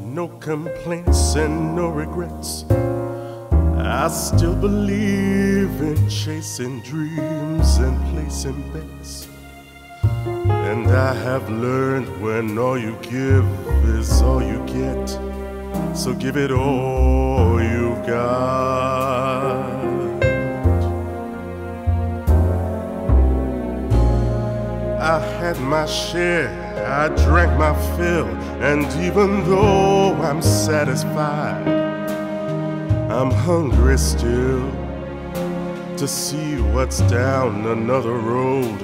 No complaints and no regrets. I still believe in chasing dreams and placing bets. And I have learned when all you give is all you get. So give it all you've got. I had my share, I drank my fill, and even though I'm satisfied, I'm hungry still to see what's down another road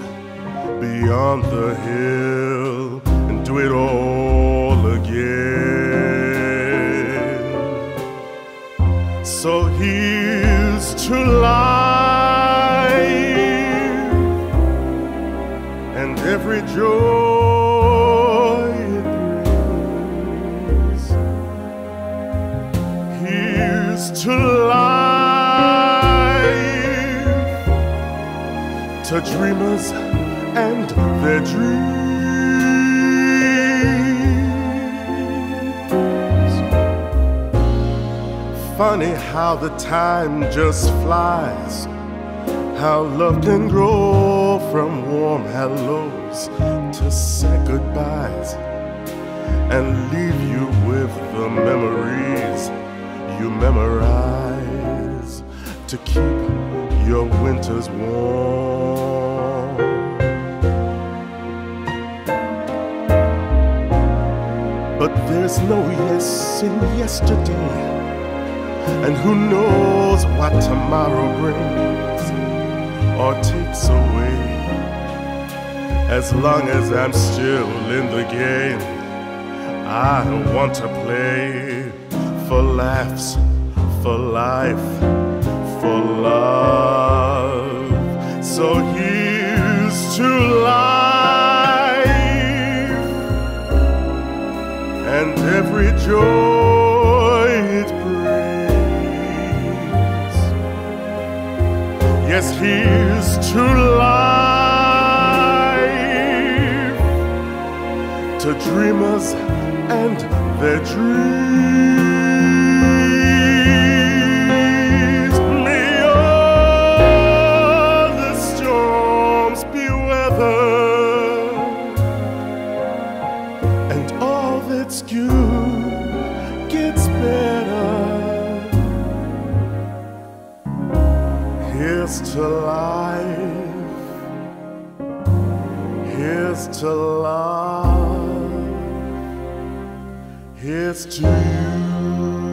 beyond the hill and do it all again. So here's to life and every joy To life, to dreamers and their dreams. Funny how the time just flies. How love can grow from warm hellos to sad goodbyes and leave you to keep your winters warm. But there's no yes in yesterday, and who knows what tomorrow brings or takes away. As long as I'm still in the game, I want to play for laughs, for life, love. So here's to life and every joy it brings. Yes, here's to life, to dreamers and their dreams. Here's to life. Here's to love. Here's to you.